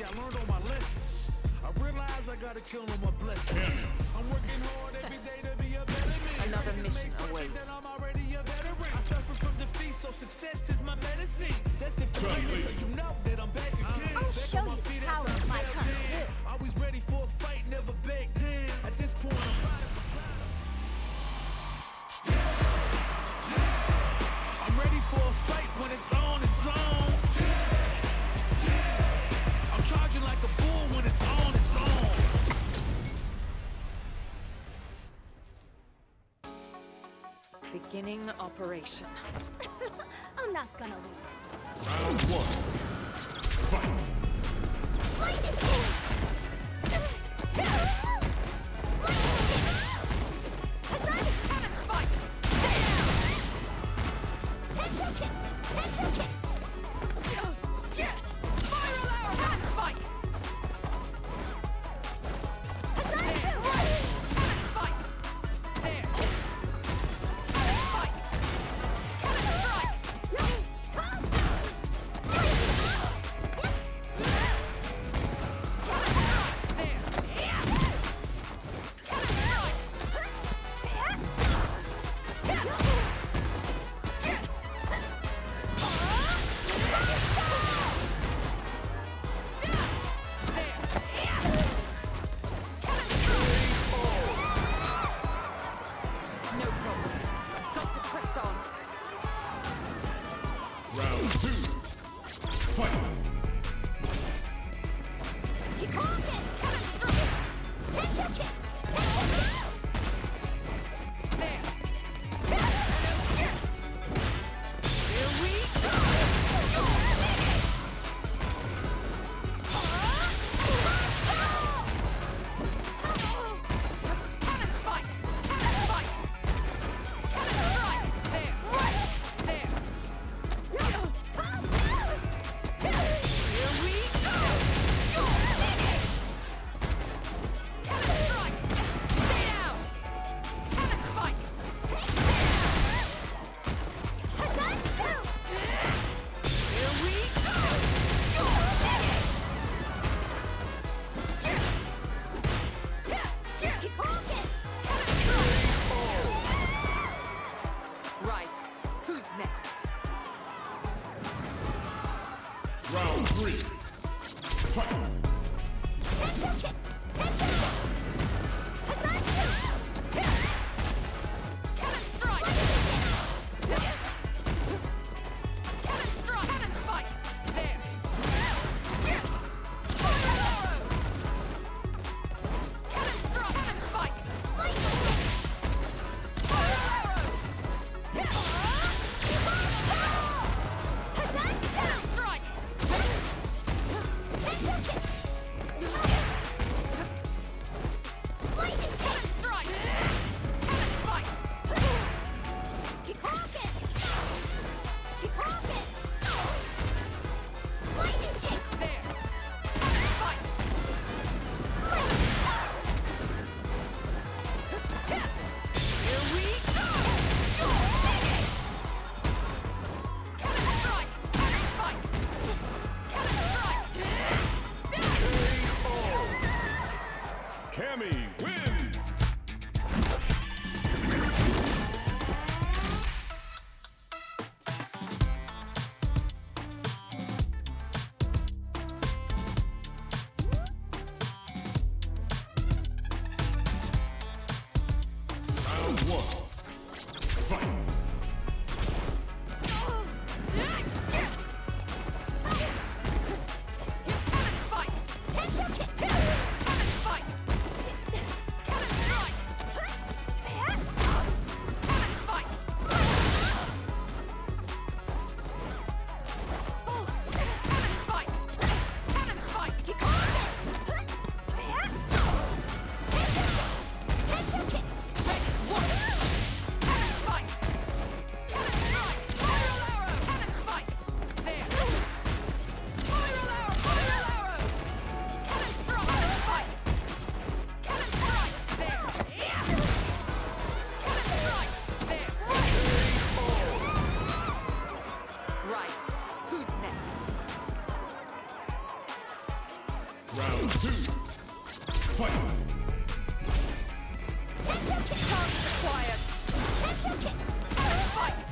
yeah, I learned all my lessons. I realize I gotta kill all my blessings. I'm working hard every day to be a better man. Another mission awaits. That I'm already a veteran. I suffer from defeat, so success is my medicine. That's the feeling, so you know that I'm back again. I'll Back show on my you the feet power after of I my fell kung Always ready for a fight, never back down. At this point, I'm fighting I'm operation. I'm not gonna lose. Round one. Fight. Lightning kick! Lightning Round two. Fight. Round three. Fight. One. Fight! Tension kicks! Charge required! Tension kicks! Fight!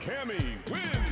Cammy wins.